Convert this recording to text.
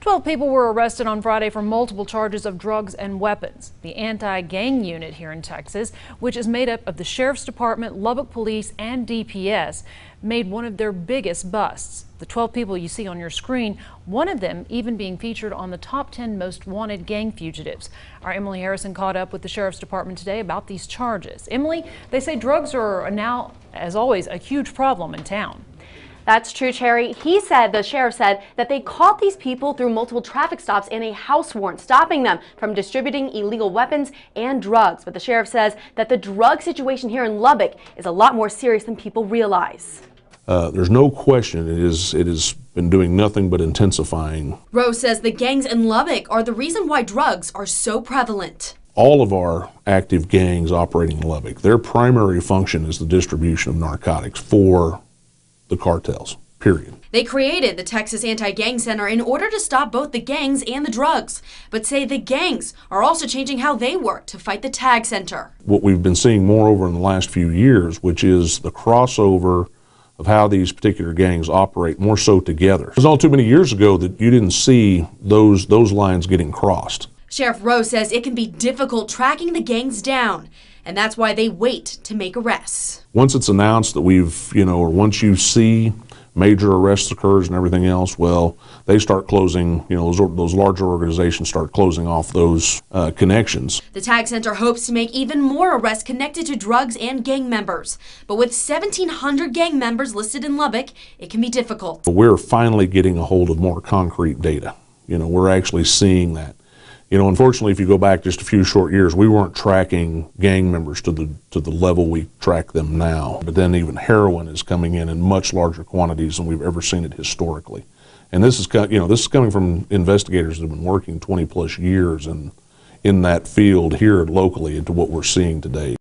Twelve people were arrested on Friday for multiple charges of drugs and weapons. The anti-gang unit here in Texas, which is made up of the Sheriff's Department, Lubbock Police, and DPS, made one of their biggest busts. The 12 people you see on your screen, one of them even being featured on the top 10 most wanted gang fugitives. Our Emily Harrison caught up with the Sheriff's Department today about these charges. Emily, they say drugs are now, as always, a huge problem in town. That's true, Cherry. He said, the sheriff said, that they caught these people through multiple traffic stops and a house warrant, stopping them from distributing illegal weapons and drugs. But the sheriff says that the drug situation here in Lubbock is a lot more serious than people realize. Uh, there's no question it is it has been doing nothing but intensifying. Rowe says the gangs in Lubbock are the reason why drugs are so prevalent. All of our active gangs operating in Lubbock, their primary function is the distribution of narcotics for the cartels, period. They created the Texas Anti Gang Center in order to stop both the gangs and the drugs, but say the gangs are also changing how they work to fight the Tag Center. What we've been seeing moreover in the last few years, which is the crossover of how these particular gangs operate more so together. It was all too many years ago that you didn't see those, those lines getting crossed. Sheriff Rowe says it can be difficult tracking the gangs down and that's why they wait to make arrests. Once it's announced that we've, you know, or once you see major arrests occurs and everything else, well, they start closing, you know, those, those larger organizations start closing off those uh, connections. The Tag Center hopes to make even more arrests connected to drugs and gang members. But with 1,700 gang members listed in Lubbock, it can be difficult. We're finally getting a hold of more concrete data. You know, we're actually seeing that. You know, unfortunately, if you go back just a few short years, we weren't tracking gang members to the to the level we track them now. But then even heroin is coming in in much larger quantities than we've ever seen it historically. And this is you know this is coming from investigators that have been working 20 plus years in in that field here locally into what we're seeing today.